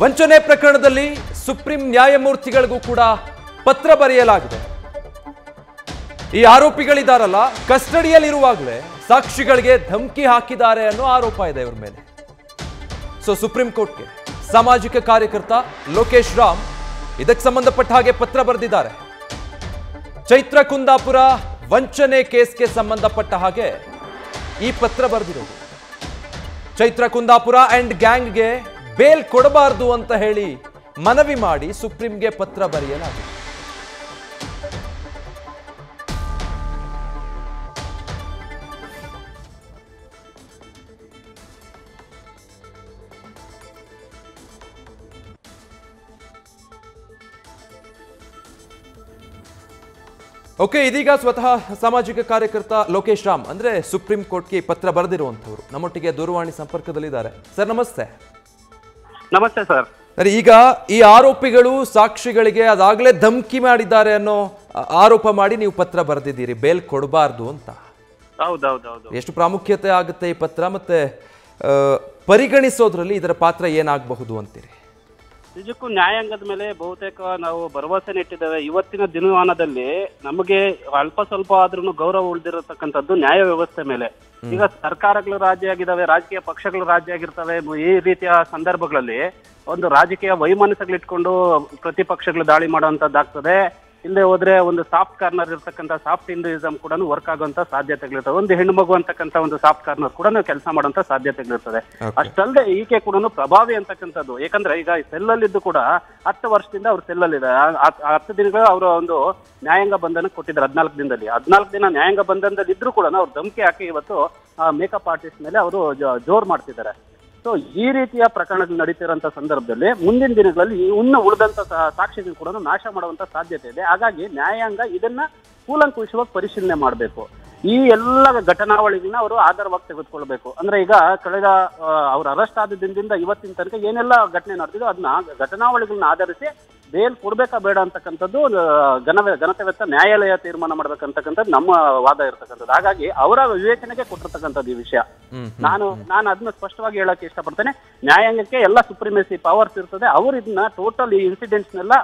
ವಂಚನೆ ಪ್ರಕರಣದಲ್ಲಿ ಸುಪ್ರೀಂ ನ್ಯಾಯಮೂರ್ತಿಗಳಿಗೂ ಕೂಡ ಪತ್ರ ಬರೆಯಲಾಗಿದೆ. ಈ ಆರೋಪಿಗಳಿದಾರಲ್ಲ, ಕಸ್ಟಡಿಯಲ್ಲಿರುವಾಗಲೇ ಸಾಕ್ಷಿಗಳಿಗೆ ಧಮಕಿ ಹಾಕಿದ್ದಾರೆ ಅನ್ನೋ ಆರೋಪ ಇದೆ ಇವ್ರ ಮೇಲೆ. ಸೊ ಸುಪ್ರೀಂ ಕೋರ್ಟ್ಗೆ ಸಾಮಾಜಿಕ ಕಾರ್ಯಕರ್ತ ಲೋಕೇಶ್ ರಾಮ್ ಇದಕ್ಕೆ ಸಂಬಂಧಪಟ್ಟ ಹಾಗೆ ಪತ್ರ ಬರೆದಿದ್ದಾರೆ. ಚೈತ್ರ ಕುಂದಾಪುರ ವಂಚನೆ ಕೇಸ್ಗೆ ಸಂಬಂಧಪಟ್ಟ ಹಾಗೆ ಈ ಪತ್ರ ಬರೆದಿರೋದು. ಚೈತ್ರ ಕುಂದಾಪುರ ಅಂಡ್ ಗ್ಯಾಂಗ್ಗೆ ಬೇಲ್ ಕೊಡಬಾರದು ಅಂತ ಹೇಳಿ ಮನವಿ ಮಾಡಿ ಸುಪ್ರೀಂಗೆ ಪತ್ರ ಬರೆಯಲಾಗಿದೆ. ಓಕೆ ಇದೀಗ ಸ್ವತಃ ಸಾಮಾಜಿಕ ಕಾರ್ಯಕರ್ತ ಲೋಕೇಶ್ ರಾಮ್, ಅಂದ್ರೆ ಸುಪ್ರೀಂ ಕೋರ್ಟ್ಗೆ ಪತ್ರ ಬರೆದಿರುವಂಥವ್ರು. ನಮ್ಮೊಟ್ಟಿಗೆ ದೂರವಾಣಿ ಸಂಪರ್ಕದಲ್ಲಿದ್ದಾರೆ. ಸರ್, ನಮಸ್ತೆ. ನಮಸ್ತೆ ಸರ್. ಸರಿ ಈಗ ಈ ಆರೋಪಿಗಳು ಸಾಕ್ಷಿಗಳಿಗೆ ಅದಾಗಲೇ ಧಮ್ಕಿ ಮಾಡಿದ್ದಾರೆ ಅನ್ನೋ ಆರೋಪ ಮಾಡಿ ನೀವು ಪತ್ರ ಬರೆದಿದ್ದೀರಿ. ಬೇಲ್ ಕೊಡಬಾರ್ದು ಅಂತ. ಹೌದೌದೌದು. ಎಷ್ಟು ಪ್ರಾಮುಖ್ಯತೆ ಆಗುತ್ತೆ ಈ ಪತ್ರ ಮತ್ತೆ ಪರಿಗಣಿಸೋದ್ರಲ್ಲಿ ಇದರ ಪಾತ್ರ ಏನಾಗಬಹುದು ಅಂತೀರಿ? ನಿಜಕ್ಕೂ ನ್ಯಾಯಾಂಗದ ಮೇಲೆ ಬಹುತೇಕ ನಾವು ಭರವಸೆ ನೆಟ್ಟಿದ್ದೇವೆ ಇವತ್ತಿನ ದಿನಮಾನದಲ್ಲಿ ನಮಗೆ ಅಲ್ಪ ಸ್ವಲ್ಪ ಆದ್ರೂ ಗೌರವ ಉಳಿದಿರತಕ್ಕಂಥದ್ದು ನ್ಯಾಯ ವ್ಯವಸ್ಥೆ ಮೇಲೆ. ಈಗ ಸರ್ಕಾರಗಳು ರಾಜ್ಯ ಆಗಿದ್ದಾವೆ ರಾಜಕೀಯ ಪಕ್ಷಗಳು ರಾಜ್ಯ ಆಗಿರ್ತವೆ. ಈ ರೀತಿಯ ಸಂದರ್ಭಗಳಲ್ಲಿ ಒಂದು ರಾಜಕೀಯ ವೈಮನಸ್ಸುಗಳಿಟ್ಕೊಂಡು ಪ್ರತಿಪಕ್ಷಗಳು ದಾಳಿ ಮಾಡುವಂತದ್ದಾಗ್ತದೆ ಇಲ್ಲದೆ ಹೋದ್ರೆ ಒಂದು ಸಾಫ್ಟ್ ಕಾರ್ನರ್ ಇರ್ತಕ್ಕಂಥ ಸಾಫ್ಟ್ ಹಿಂದೂಯಿಸಂ ಕೂಡ ವರ್ಕ್ ಆಗುವಂತ ಸಾಧ್ಯತೆಗಳಿರ್ತವೆ. ಒಂದು ಹೆಣ್ಣು ಮಗು ಅಂತಕ್ಕಂಥ ಒಂದು ಸಾಫ್ಟ್ ಕಾರ್ನರ್ ಕೂಡ ಕೆಲಸ ಮಾಡುವಂತ ಸಾಧ್ಯತೆಗಳಿರ್ತದೆ. ಅಷ್ಟಲ್ಲದೆ ಈಕೆ ಕೂಡ ಪ್ರಭಾವಿ ಅಂತಕ್ಕಂಥದ್ದು. ಯಾಕಂದ್ರೆ ಈಗ ಸೆಲ್ಲಲ್ಲಿದ್ದು ಕೂಡ ಹತ್ತು ವರ್ಷದಿಂದ ಅವ್ರು ಸೆಲ್ಲಲ್ಲಿದೆ ಅಲ್ಲಿ ಹತ್ತು ದಿನಗಳ ಅವರ ಒಂದು ನ್ಯಾಯಾಂಗ ಬಂಧನ ಕೊಟ್ಟಿದ್ದಾರೆ ಹದಿನಾಲ್ಕು ದಿನದಲ್ಲಿ. ಹದಿನಾಲ್ಕು ದಿನ ನ್ಯಾಯಾಂಗ ಬಂಧನದಲ್ಲಿ ಇದ್ರು ಕೂಡ ಅವ್ರು ಧಮಕಿ ಹಾಕಿ ಇವತ್ತು ಮೇಕಪ್ ಆರ್ಟಿಸ್ಟ್ ಮೇಲೆ ಅವರು ಜೋರ್ ಮಾಡ್ತಿದ್ದಾರೆ. ಸೊ ಈ ರೀತಿಯ ಪ್ರಕರಣಗಳು ನಡೀತಿರೋಂಥ ಸಂದರ್ಭದಲ್ಲಿ ಮುಂದಿನ ದಿನಗಳಲ್ಲಿ ಇನ್ನೂ ಇನ್ನು ಉಳಿದಂತ ಸಾಕ್ಷಿಗಳು ಕೂಡ ನಾಶ ಮಾಡುವಂತ ಸಾಧ್ಯತೆ ಇದೆ. ಹಾಗಾಗಿ ನ್ಯಾಯಾಂಗ ಇದನ್ನ ಕೂಲಂಕುಷವಾಗಿ ಪರಿಶೀಲನೆ ಮಾಡಬೇಕು. ಈ ಎಲ್ಲ ಘಟನಾವಳಿಗಳನ್ನ ಅವರು ಆಧಾರವಾಗಿ ತೆಗೆದುಕೊಳ್ಬೇಕು. ಅಂದ್ರೆ ಈಗ ಕಳೆದ ಅವ್ರು ಅರೆಸ್ಟ್ ಆದ ದಿನದಿಂದ ಇವತ್ತಿನ ತನಕ ಏನೆಲ್ಲ ಘಟನೆ ನಡೆದಿದೆ ಅದನ್ನ ಘಟನಾವಳಿಗಳನ್ನ ಆಧರಿಸಿ ಬೇಲ್ ಕೊಡ್ಬೇಕಾ ಬೇಡ ಅಂತಕ್ಕಂಥದ್ದು ಘನವೇ ಘನತೆವೆತ್ತ ನ್ಯಾಯಾಲಯ ತೀರ್ಮಾನ ಮಾಡ್ಬೇಕಂತಕ್ಕಂಥದ್ದು ನಮ್ಮ ವಾದ ಇರ್ತಕ್ಕಂಥದ್ದು. ಹಾಗಾಗಿ ಅವರ ವಿವೇಚನೆಗೆ ಕೊಟ್ಟಿರ್ತಕ್ಕಂಥದ್ದು ಈ ವಿಷಯ. ನಾನು ನಾನು ಅದನ್ನ ಸ್ಪಷ್ಟವಾಗಿ ಹೇಳಕ್ಕೆ ಇಷ್ಟಪಡ್ತೇನೆ. ನ್ಯಾಯಾಂಗಕ್ಕೆ ಎಲ್ಲ ಸುಪ್ರೀಮೇಸಿ ಪವರ್ಸ್ ಇರ್ತದೆ. ಅವರು ಇದನ್ನ ಟೋಟಲ್ ಈ ಇನ್ಸಿಡೆಂಟ್ಸ್ ನೆಲ್ಲ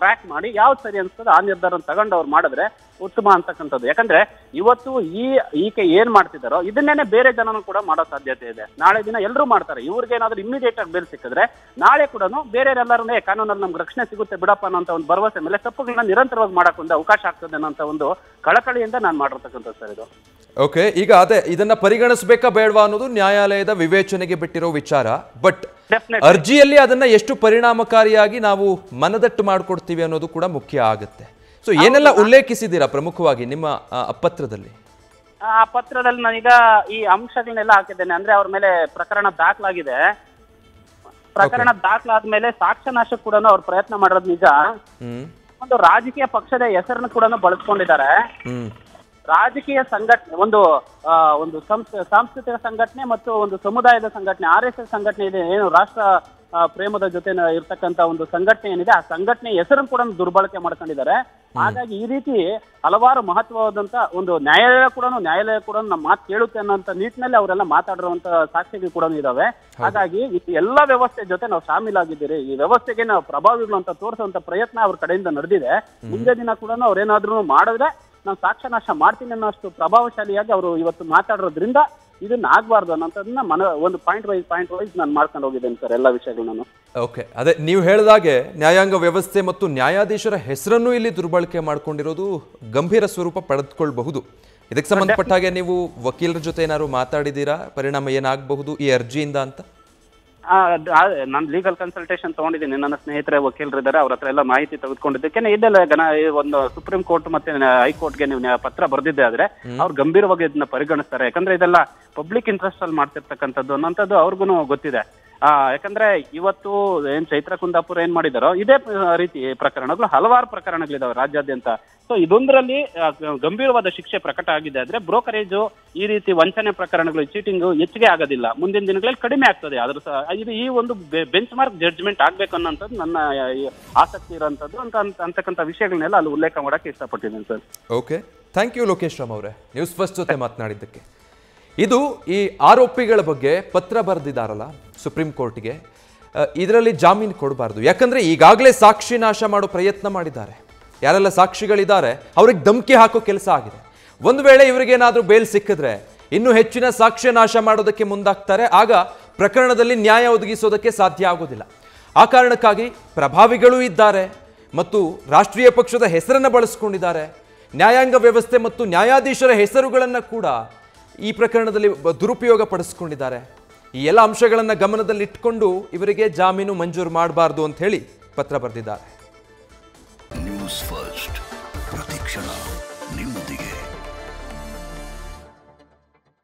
ಟ್ರ್ಯಾಕ್ ಮಾಡಿ ಯಾವ್ದು ಸರಿ ಅನ್ಸ್ತದೆ ಆ ನಿರ್ಧಾರ ತಗೊಂಡು ಅವ್ರು ಮಾಡಿದ್ರೆ ಉತ್ತಮ ಅಂತಕ್ಕಂಥದ್ದು. ಯಾಕಂದ್ರೆ ಇವತ್ತು ಈ ಈಕೆ ಏನ್ ಮಾಡ್ತಿದ್ದಾರೋ ಇದನ್ನೇನೆ ಬೇರೆ ಜನನು ಕೂಡ ಮಾಡೋ ಸಾಧ್ಯತೆ ಇದೆ. ನಾಳೆ ದಿನ ಎಲ್ಲರೂ ಮಾಡ್ತಾರೆ. ಇವ್ರಿಗೆ ಏನಾದ್ರೂ ಇಮಿಡಿಯೇಟ್ ಆಗಿ ಬೇರೆ ಸಿಕ್ಕಿದ್ರೆ ನಾಳೆ ಕೂಡ ಬೇರೆ ಎಲ್ಲರನ್ನೇ ಕಾನೂನಲ್ಲಿ ನಮ್ಗೆ ರಕ್ಷಣೆ ಸಿಗುತ್ತೆ ಬಿಡಪ್ಪ ಅನ್ನೋ ಒಂದು ಭರವಸೆ ಮೇಲೆ ತಪ್ಪುಗಳನ್ನ ನಿರಂತರವಾಗಿ ಮಾಡಕ್ ಒಂದು ಅವಕಾಶ ಆಗ್ತದೆ ಅನ್ನೋ ಒಂದು ಕಳಕಳಿಯಿಂದ ನಾನು ಮಾಡಿರ್ತಕ್ಕಂಥದ್ದು ಸರ್ ಇದು. ಓಕೆ ಈಗ ಅದೇ ಇದನ್ನ ಪರಿಗಣಿಸಬೇಕಾ ಬೇಡವಾ ಅನ್ನೋದು ನ್ಯಾಯಾಲಯದ ವಿವೇಚನೆಗೆ ಬಿಟ್ಟಿರೋ ವಿಚಾರ. ಬಟ್ ಅರ್ಜಿಯಲ್ಲಿ ಅದನ್ನ ಎಷ್ಟು ಪರಿಣಾಮಕಾರಿಯಾಗಿ ನಾವು ಮನದಟ್ಟು ಮಾಡಿಕೊಡ್ತೀವಿ ಅನ್ನೋದು ಕೂಡ ಮುಖ್ಯ ಆಗುತ್ತೆ. ಸೊ ಏನೆಲ್ಲ ಉಲ್ಲೇಖಿಸಿದ್ದೀರಾ ಪ್ರಮುಖವಾಗಿ ನಿಮ್ಮ ಪತ್ರದಲ್ಲಿ ಆ ಪತ್ರದಲ್ಲಿ ನಾನೀಗ ಈ ಅಂಶಗಳನ್ನೆಲ್ಲ ಹಾಕಿದ್ದೇನೆ. ಅಂದ್ರೆ ಅವ್ರ ಮೇಲೆ ಪ್ರಕರಣ ದಾಖಲಾಗಿದೆ. ಪ್ರಕರಣ ದಾಖಲಾದ್ಮೇಲೆ ಸಾಕ್ಷ್ಯನಾಶ ಕೂಡ ಅವ್ರು ಪ್ರಯತ್ನ ಮಾಡೋದು ನಿಜ. ಒಂದು ರಾಜಕೀಯ ಪಕ್ಷದ ಹೆಸರನ್ನು ಕೂಡ ಬಳಸ್ಕೊಂಡಿದ್ದಾರೆ. ರಾಜಕೀಯ ಸಂಘಟನೆ ಒಂದು ಒಂದು ಸಂಸ್- ಸಾಂಸ್ಕೃತಿಕ ಸಂಘಟನೆ ಮತ್ತು ಒಂದು ಸಮುದಾಯದ ಸಂಘಟನೆ ಆರ್ ಎಸ್ ಎಸ್ ಸಂಘಟನೆ ಇದೆ ಏನು ರಾಷ್ಟ್ರ ಪ್ರೇಮದ ಜೊತೆ ಇರ್ತಕ್ಕಂತ ಒಂದು ಸಂಘಟನೆ ಏನಿದೆ ಆ ಸಂಘಟನೆ ಹೆಸರನ್ನು ಕೂಡ ದುರ್ಬಳಕೆ ಮಾಡ್ಕೊಂಡಿದ್ದಾರೆ. ಹಾಗಾಗಿ ಈ ರೀತಿ ಹಲವಾರು ಮಹತ್ವವಾದಂತ ಒಂದು ನ್ಯಾಯಾಲಯ ಕೂಡ ನ್ಯಾಯಾಲಯ ಕೂಡ ನಮ್ಮ ಮಾತು ಕೇಳುತ್ತೆ ಅನ್ನೋಂತ ನಿಟ್ಟಿನಲ್ಲಿ ಅವರೆಲ್ಲ ಮಾತಾಡಿರುವಂತ ಸಾಕ್ಷಿಗಳು ಕೂಡ ಇದಾವೆ. ಹಾಗಾಗಿ ಈ ಎಲ್ಲ ವ್ಯವಸ್ಥೆ ಜೊತೆ ನಾವು ಶಾಮೀಲಾಗಿದ್ದೀರಿ. ಈ ವ್ಯವಸ್ಥೆಗೆ ನಾವು ಪ್ರಭಾವಿಗಳು ಅಂತ ತೋರಿಸುವಂತ ಪ್ರಯತ್ನ ಅವ್ರ ಕಡೆಯಿಂದ ನಡೆದಿದೆ. ಮುಂದೆ ದಿನ ಕೂಡ ಅವ್ರೇನಾದ್ರೂ ಮಾಡಿದ್ರೆ ನಾನು ಸಾಕ್ಷ್ಯನಾಶ ಮಾಡ್ತೀನಿ ಅನ್ನೋಷ್ಟು ಪ್ರಭಾವಶಾಲಿಯಾಗಿ ಅವರು ಇವತ್ತು ಮಾತಾಡೋದ್ರಿಂದ ಇದನ್ನ ಆಗ್ಬಾರ್ದು ಅನ್ನೋದನ್ನ ಮನ, ಒಂದು ಪಾಯಿಂಟ್ ವೈಸ್ ಪಾಯಿಂಟ್ ವೈಸ್ ನಾನು ಮಾಡ್ಕೊಂಡು ಹೋಗಿದ್ದೇನೆ ಸರ್ ಎಲ್ಲ ವಿಷಯಗಳು ನಾನು ಓಕೆ ಅದೇ ನೀವು ಹೇಳಿದಾಗೆ ನ್ಯಾಯಾಂಗ ವ್ಯವಸ್ಥೆ ಮತ್ತು ನ್ಯಾಯಾಧೀಶರ ಹೆಸರನ್ನು ಇಲ್ಲಿ ದುರ್ಬಳಕೆ ಮಾಡ್ಕೊಂಡಿರೋದು ಗಂಭೀರ ಸ್ವರೂಪ ಪಡೆದುಕೊಳ್ಬಹುದು. ಇದಕ್ಕೆ ಸಂಬಂಧಪಟ್ಟ ಹಾಗೆ ನೀವು ವಕೀಲರ ಜೊತೆ ಏನಾದ್ರು ಮಾತಾಡಿದ್ದೀರಾ? ಪರಿಣಾಮ ಏನಾಗಬಹುದು ಈ ಅರ್ಜಿಯಿಂದ ಅಂತ? ನಾನು ಲೀಗಲ್ ಕನ್ಸಲ್ಟೇಷನ್ ತಗೊಂಡಿದ್ದೀನಿ. ನನ್ನ ಸ್ನೇಹಿತರೆ ವಕೀಲರಿದ್ದಾರೆ ಅವ್ರ ಹತ್ರ ಎಲ್ಲ ಮಾಹಿತಿ ತೆಗೆದುಕೊಂಡಿದ್ದಕ್ಕೆ. ಇದೆಲ್ಲ ಗಣ ಒಂದು ಸುಪ್ರೀಂ ಕೋರ್ಟ್ ಮತ್ತೆ ಹೈಕೋರ್ಟ್ಗೆ ನೀವು ಪತ್ರ ಬರೆದಿದ್ದೆ ಆದ್ರೆ ಅವ್ರು ಗಂಭೀರವಾಗಿ ಇದನ್ನ ಪರಿಗಣಿಸ್ತಾರೆ. ಯಾಕಂದ್ರೆ ಇದೆಲ್ಲ ಪಬ್ಲಿಕ್ ಇಂಟ್ರೆಸ್ಟ್ ಅಲ್ಲಿ ಮಾಡ್ತಿರ್ತಕ್ಕಂಥದ್ದು ಅನ್ನೋಂಥದ್ದು ಅವ್ರಿಗೂ ಗೊತ್ತಿದೆ. ಯಾಕಂದ್ರೆ ಇವತ್ತು ಏನ್ ಚೈತ್ರ ಕುಂದಾಪುರ ಏನ್ ಮಾಡಿದಾರೋ ಇದೇ ರೀತಿ ಪ್ರಕರಣಗಳು ಹಲವಾರು ಪ್ರಕರಣಗಳಿದಾವೆ ರಾಜ್ಯಾದ್ಯಂತ. ಸೊ ಇದೊಂದರಲ್ಲಿ ಗಂಭೀರವಾದ ಶಿಕ್ಷೆ ಪ್ರಕಟ ಆಗಿದೆ ಆದ್ರೆ ಬ್ರೋಕರೇಜು ಈ ರೀತಿ ವಂಚನೆ ಪ್ರಕರಣಗಳು ಚೀಟಿಂಗ್ ಹೆಚ್ಚಿಗೆ ಆಗೋದಿಲ್ಲ. ಮುಂದಿನ ದಿನಗಳಲ್ಲಿ ಕಡಿಮೆ ಆಗ್ತದೆ. ಆದ್ರೂ ಸಹ ಇದು ಈ ಒಂದು ಬೆಂಚ್ ಮಾರ್ಕ್ ಜಡ್ಜ್ಮೆಂಟ್ ಆಗ್ಬೇಕು ಅನ್ನೋಂಥದ್ದು ನನ್ನ ಆಸಕ್ತಿ ಇರೋಂಥದ್ದು ಅಂತ ಅಂತ- ಅಂತಕ್ಕಂಥ ವಿಷಯಗಳನ್ನೆಲ್ಲ ಅಲ್ಲಿ ಉಲ್ಲೇಖ ಮಾಡಕ್ಕೆ ಇಷ್ಟಪಟ್ಟಿದ್ದೀನಿ sir. Okay thank you Lokesh Ram ಅವರೇ. ನ್ಯೂಸ್ ಫಸ್ಟ್ ಜೊತೆ ಮಾತನಾಡಿದ್ದಕ್ಕೆ. ಇದು ಈ ಆರೋಪಿಗಳ ಬಗ್ಗೆ ಪತ್ರ ಬರೆದಿದ್ದಾರಲ್ಲ ಸುಪ್ರೀಂ ಕೋರ್ಟ್ಗೆ. ಇದರಲ್ಲಿ ಜಾಮೀನು ಕೊಡಬಾರ್ದು. ಯಾಕಂದ್ರೆ ಈಗಾಗಲೇ ಸಾಕ್ಷಿ ನಾಶ ಮಾಡೋ ಪ್ರಯತ್ನ ಮಾಡಿದ್ದಾರೆ. ಯಾರೆಲ್ಲ ಸಾಕ್ಷಿಗಳಿದ್ದಾರೆ, ಅವ್ರಿಗೆ ಧಮಕಿ ಹಾಕೋ ಕೆಲಸ ಆಗಿದೆ. ಒಂದು ವೇಳೆ ಇವರಿಗೇನಾದರೂ ಬೇಲ್ ಸಿಕ್ಕಿದ್ರೆ ಇನ್ನೂ ಹೆಚ್ಚಿನ ಸಾಕ್ಷ್ಯ ನಾಶ ಮಾಡೋದಕ್ಕೆ ಮುಂದಾಗ್ತಾರೆ. ಆಗ ಪ್ರಕರಣದಲ್ಲಿ ನ್ಯಾಯ ಒದಗಿಸೋದಕ್ಕೆ ಸಾಧ್ಯ ಆಗೋದಿಲ್ಲ. ಆ ಕಾರಣಕ್ಕಾಗಿ ಪ್ರಭಾವಿಗಳೂ ಇದ್ದಾರೆ ಮತ್ತು ರಾಷ್ಟ್ರೀಯ ಪಕ್ಷದ ಹೆಸರನ್ನು ಬಳಸ್ಕೊಂಡಿದ್ದಾರೆ. ನ್ಯಾಯಾಂಗ ವ್ಯವಸ್ಥೆ ಮತ್ತು ನ್ಯಾಯಾಧೀಶರ ಹೆಸರುಗಳನ್ನು ಕೂಡ ಈ ಪ್ರಕರಣದಲ್ಲಿ ದುರುಪಯೋಗ ಪಡಿಸ್ಕೊಂಡಿದ್ದಾರೆ. ಈ ಎಲ್ಲ ಅಂಶಗಳನ್ನು ಗಮನದಲ್ಲಿಟ್ಟುಕೊಂಡು ಇವರಿಗೆ ಜಾಮೀನು ಮಂಜೂರು ಮಾಡಬಾರ್ದು ಅಂತ ಹೇಳಿ ಪತ್ರ ಬರೆದಿದ್ದಾರೆ.